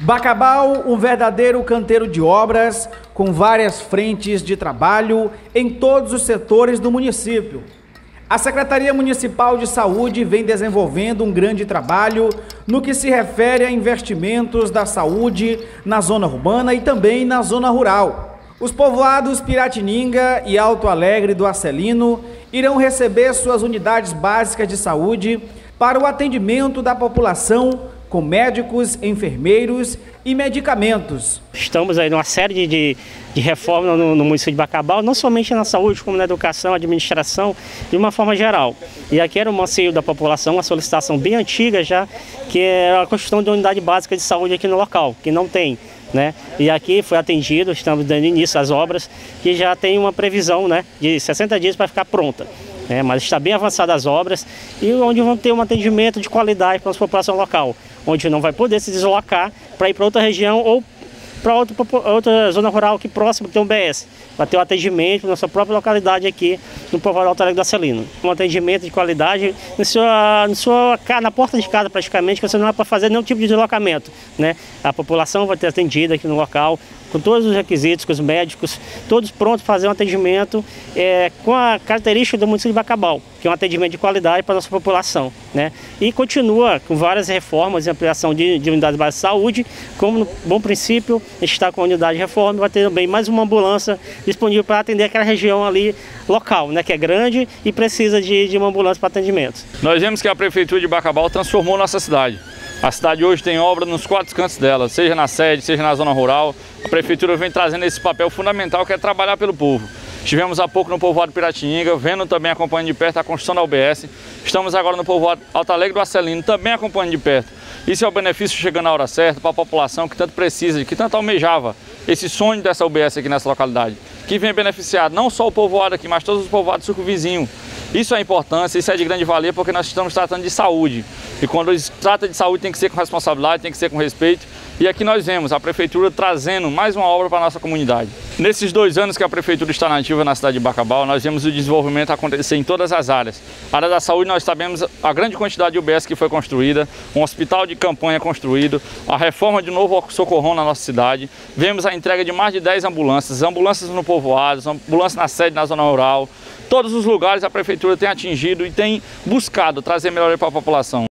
Bacabal, um verdadeiro canteiro de obras, com várias frentes de trabalho em todos os setores do município. A Secretaria Municipal de Saúde vem desenvolvendo um grande trabalho no que se refere a investimentos da saúde na zona urbana e também na zona rural. Os povoados Piratininga e Alto Alegre do Acelino irão receber suas unidades básicas de saúde para o atendimento da população com médicos, enfermeiros e medicamentos. Estamos aí numa série de, de, reformas no, no, município de Bacabal, não somente na saúde, como na educação, administração, de uma forma geral. E aqui era um anseio da população, uma solicitação bem antiga já, que é a construção de unidade básica de saúde aqui no local, que não tem. Né? E aqui foi atendido, estamos dando início às obras, que já tem uma previsão né, de 60 dias para ficar pronta né, mas está bem avançadas as obras e onde vão ter um atendimento de qualidade para a população local, onde não vai poder se deslocar para ir para outra região ou para outra, outra zona rural aqui próxima que tem um BS. Vai ter um atendimento na sua própria localidade aqui no povoado Alto Alegre do Acelino. Um atendimento de qualidade na, sua, na, sua, na porta de casa praticamente, que você não é para fazer nenhum tipo de deslocamento. Né? A população vai ter atendida aqui no local, com todos os requisitos, com os médicos, todos prontos para fazer um atendimento é, com a característica do município de Bacabal, que é um atendimento de qualidade para a nossa população. Né? E continua com várias reformas e ampliação de, de unidades básicas de saúde, como no bom princípio, a gente está com a unidade de reforma, vai ter também mais uma ambulância disponível para atender aquela região ali local, né, que é grande e precisa de, de uma ambulância para atendimento. Nós vemos que a Prefeitura de Bacabal transformou nossa cidade. A cidade hoje tem obra nos quatro cantos dela, seja na sede, seja na zona rural. A prefeitura vem trazendo esse papel fundamental que é trabalhar pelo povo. Estivemos há pouco no povoado Piratininga, vendo também acompanhando de perto a construção da UBS. Estamos agora no povoado Alto Alegre do Acelino, também acompanhando de perto. Isso é o benefício chegando na hora certa para a população que tanto precisa, que tanto almejava esse sonho dessa UBS aqui nessa localidade, que vem beneficiar não só o povoado aqui, mas todos os povoados circunvizinhos. Isso é importância, isso é de grande valia porque nós estamos tratando de saúde. E quando se trata de saúde tem que ser com responsabilidade, tem que ser com respeito. E aqui nós vemos a Prefeitura trazendo mais uma obra para a nossa comunidade. Nesses dois anos que a Prefeitura está nativa na cidade de Bacabal, nós vemos o desenvolvimento acontecer em todas as áreas. A área da saúde nós sabemos a grande quantidade de UBS que foi construída, um hospital de campanha construído, a reforma de novo socorrão na nossa cidade. Vemos a entrega de mais de 10 ambulâncias, ambulâncias no povoado, ambulâncias na sede na zona rural. Todos os lugares a Prefeitura tem atingido e tem buscado trazer melhoria para a população.